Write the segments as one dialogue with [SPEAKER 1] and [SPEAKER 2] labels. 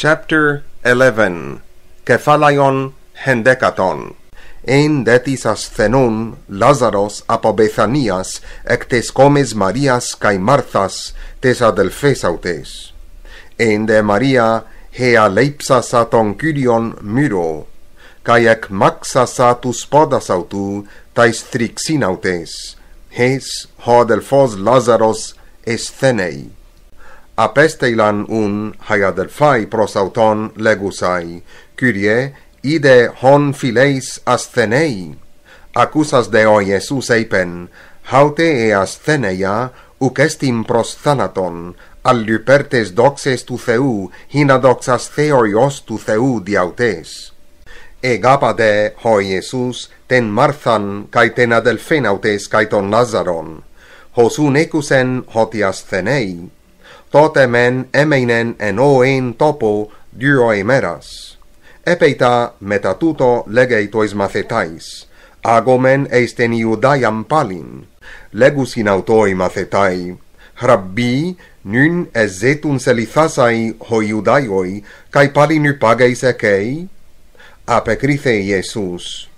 [SPEAKER 1] Chapter 11 Κεφάλαιον χενδέκατον Εν δεtis ασθενών Λάζαρος από Βεθανίας εκ τες κόμες Μαρίας καί Μάρθας τες αδελφές αυτές. Εν δε Μαρία χεαλέψασα τον Κύριον μύρο καί εκ μάξασα τους πόδας αυτού ταις θρυξήν αυτές. Χες ο αδελφός Λάζαρος εσθένεϊ apesteilan un haia delfai pros auton legusai, curie, ide hon fileis asthenei. Accusas deo Iesus eipen, haute e astheneia, uc estim pros thanaton, allupertes doxes tu theu, hina doxas theorios tu theu diautes. E de ho Iesus, ten Marthan, cae ten adelfen autes cae ton Nazaron, hosun ecusen hoti asthenei, totemen emeinen enoin topo dioimeras. Epeita metatuto legeitois mathetais, agomen eisten iudaiam palin, legus in autoi mathetai, rabbi nun ezetun selithasai ho iudaioi, cae palin upageis ecei? Apecrithe Iesus,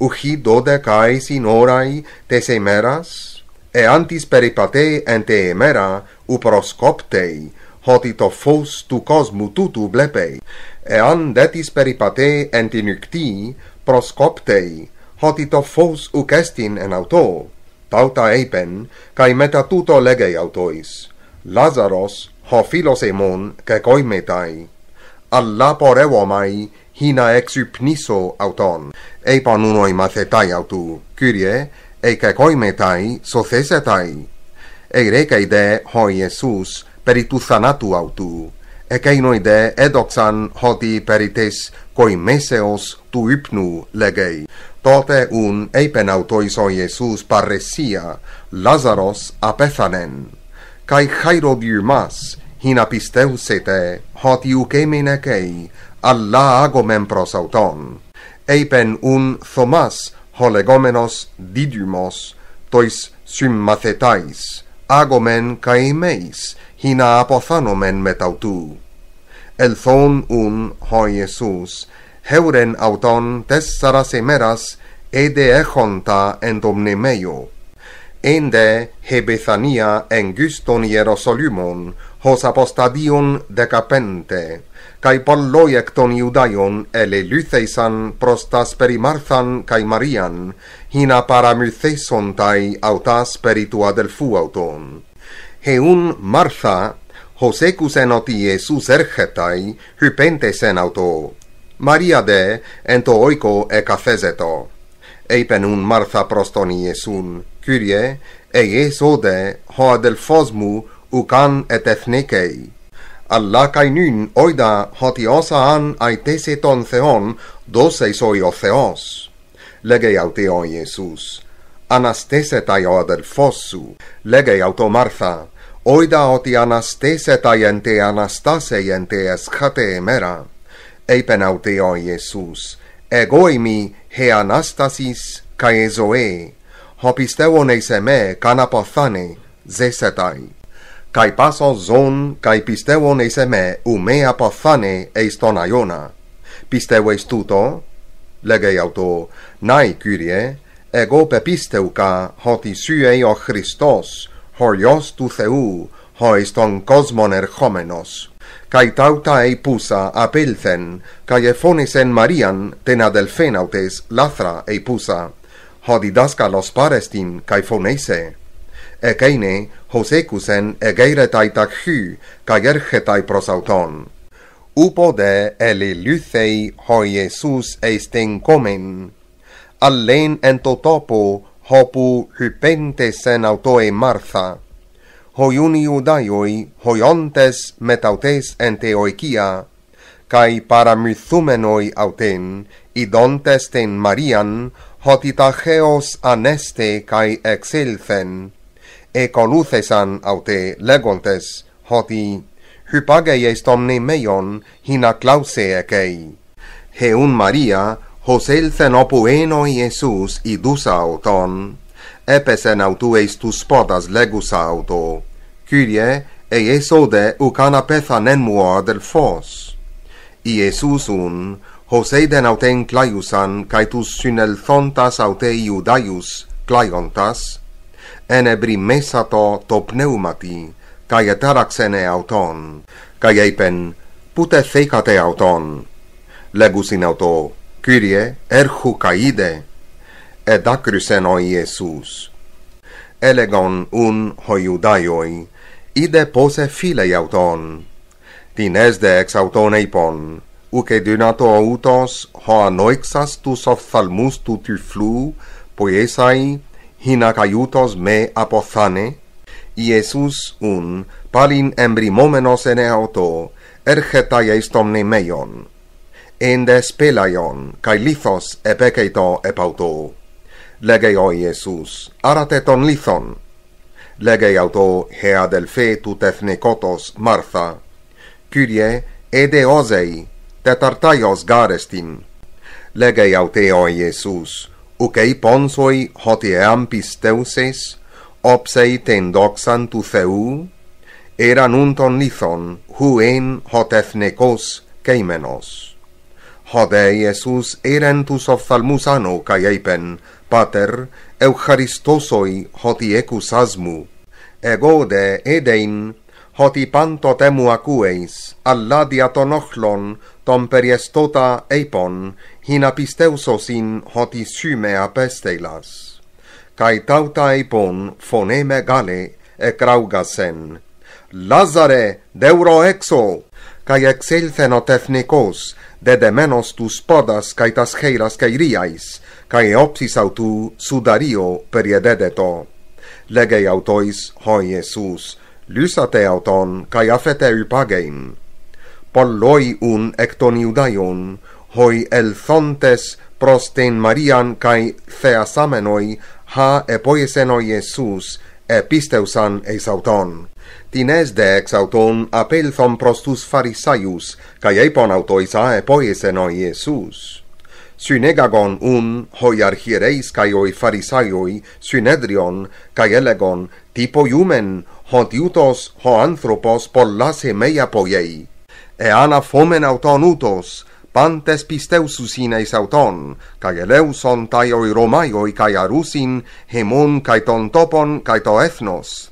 [SPEAKER 1] uchi dodecais in orae tesemeras, e antis peripate ente emera uporoskoptei, hotito fos tu cosmu tutu blepei, ean detis peripatei proscoptei, hoti hotito fos ucestin en auto, tauta eipen, cae metatuto legei autois, Lazaros, ho filos emon, ke coimetai, alla por evomai, hina exypniso auton, eipan unoi mathetai autu, kyrie, eice coimetai sothesetai, εγρέκαι δε ο Ιησούς περί του θανάτου αυτού, εκείνοι δε έδοξαν ότι περί της κοημέσεως του ύπνου λέγει. Τότε ουν είπεν αυτοίς ο Ιησούς παρεσία, Λάζαρος απέθανεν. Καί χαίροδι μας, χίνα πιστεύσετε, ότι ουκέμιν εκεί, αλλά άγομεν προς αυτόν. Είπεν ουν Θωμάς, ο λεγόμενος δίδυμος, tois symmathetais agomen kai meis hina apothanomen metautu. El thon un ho Jesus heuren auton tessaras emeras ede echonta endomne meio ende he Bethania en guston Hierosolymon hos apostadion decapente kai polloi ekton Iudaion ele Lytheisan prostas peri Marthan kai Marian hina paramytheson tai autas peri tua del auton heun Martha Hosecus enoti Iesus ergetai hypentes en auto. Maria de ento oiko ekatheseto eipen un Martha proston Iesun Kyrie eies ode ho fosmu, ucan et ethnekei. αλλά καηνήν όιδα ότι όσα αν αιτέσαι των Θεών, δώσες όι ο Θεός. Λέγε αυτοί ο Ιησούς, αναστέσεται ο αδελφός σου. Λέγε αυτό Μάρθα, όιδα ότι αναστέσεται εν τε αναστάσε εν τε εσχάτε ημέρα. Είπεν αυτοί ο Ιησούς, εγώ είμαι η Ανάστασης και ζωή. Ο πιστεύων εις εμέ καν αποθάνε, ζέσεται. kai paso zon kai pistevon eise me u me apothane eiston aiona. Pistew eistuto, legei auto, nai kyrie, ego pepisteuka hoti syei o Christos, horios tu theou, hoiston cosmon erchomenos. Kai tauta ei pusa apelthen, kai efonisen Marian ten adelfenautes lathra ei pusa. Hodidaskalos parestin kai phonese ekeine hosekusen egeire tai takhy kai erche tai prosauton. Upo de eli lythei ho jesus eisten komen Allen en topo hopu hypente sen autoe martha. Ho iuni iudaioi ho metautes ente oikia kai paramythumenoi auten idontes ten marian hotitacheos aneste kai excelsen ekoluthesan aute legontes hoti hypageies tomne meion hina clausee kei. Heun Maria hoselthen opueno Iesus idusa auton, epesen autueis tus podas legus auto, kyrie eiesode ucana petha nenmua del fos. Iesusun, Hoseiden auten Claiusan, caetus synel thontas aute Iudaius Claiontas, enebri mesato to pneumati, cae καί auton, cae eipen, pute theicate auton. Legus in auto, Kyrie, erhu caide, ed acrysen o Iesus. Elegon un ho iudaioi, ide pose filei auton. Tin esde ex auton eipon, uce dynato autos ho anoixas tus ophthalmus tu tyflu, poiesai hinac aiutos me apothane, Iesus un palin embrimomenos en eoto, ergetai eistomni meion, endes pelaion, cae lithos epeceito epauto. Legei o Iesus, arate ton lithon. Legei auto hea del fe tu Martha. Kyrie, ede osei, tetartaios garestin. Legei auteo Iesus, uc ei ponsoi hotiam pisteuses, opsei tendoxan tu Theu, eran unton lithon, huen hotethnecos keimenos. Hode Iesus eren tus ophthalmusano cae eipen, pater, eucharistosoi hoti ecus asmu, egode edein, hoti panto temu acueis, alladia ton ochlon, tom periestota eipon hinapisteusosin hotis symea pesteilas. Kai tauta eipon foneme gale ecraugasen. Lazare, deuro exo! Kai exelthen o tefnikos, dedemenos tus podas kai tas heiras kai riais, kai opsis autu sudario periededeto. Legei autois, ho Iesus, lysate auton, kai afete upagein polloi un ecton iudaion, hoi el fontes prosten Marian cae theasamenoi ha epoiseno Iesus episteusan eisauton. Tines de exauton apelthon prostus farisaius, cae epon autois ha epoiseno Iesus. Synegagon un, hoi archiereis cae oi farisaioi, synedrion, cae elegon, tipo iumen, hot iutos, ho anthropos, pollase mei poiei e ana fomen auton utos, pantes pisteusus ines auton, cae eleuson taioi romaioi cae arusin, hemon cae ton topon cae to ethnos.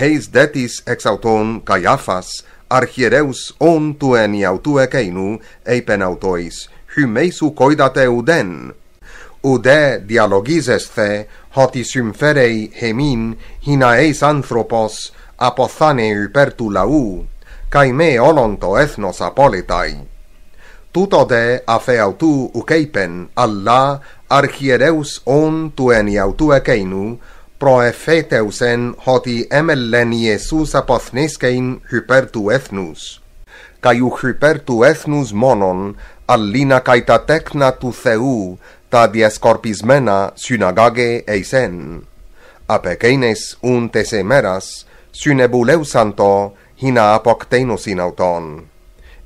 [SPEAKER 1] Heis detis ex auton cae afas, archiereus on tueni autue ceinu, eipen autois, hymeisu coidate uden. Ude dialogises the, hoti symferei hemin, hina eis anthropos, apothane upertu lau. καημέ όλον το έθνος απόλυτα. Τούτο δε αφεαυτού ουκέιπεν, αλλά αρχιερέους όν του ενιαυτού εκείνου, προεφέτευσεν ότι έμελεν Ιησούς αποθνίσκεν υπέρ του έθνους. Καί ουκ υπέρ του έθνους μόνον, αλλήνα καί τα τέκνα του Θεού, τα διασκορπισμένα συναγάγε εισέν. Απ' εκείνες ούν τες ημέρας, συνεβουλεύσαν το, hina απόκτενος ειν αυτον.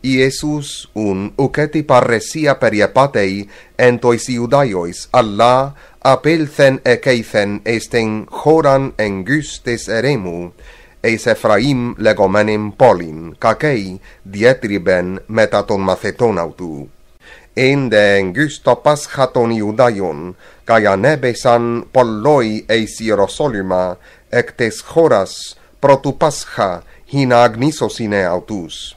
[SPEAKER 1] Ιησούς ουν ουκέτι παρεσία περιεπάτεϊ εν τοις Ιουδαίοις, αλλά απέλθεν εκέιθεν εις την χώραν εγγύς της ερήμου, εις Εφραήμ λεγόμενην πόλην, κακέι διέτριμπεν μετά των μαθητών αυτού. Εν δε εγγύς το Πάσχα των Ιουδαίων, καί ανέβησαν πολλοί εις Ιεροσόλυμα, εκ της χώρας προτού Πάσχα, hin agnisos ine autus.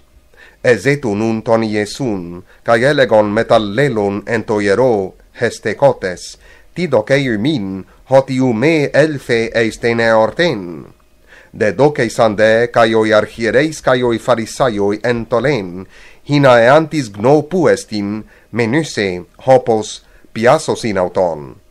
[SPEAKER 1] Ezetu nun ton Iesun, cae elegon metallelon entoiero hestecotes, tido cei min hotiu me elfe eistene orten. De docei sande, caioi archiereis, caioi farisaioi entolen, hina eantis gno puestin, menuse, hopos, piasos in auton.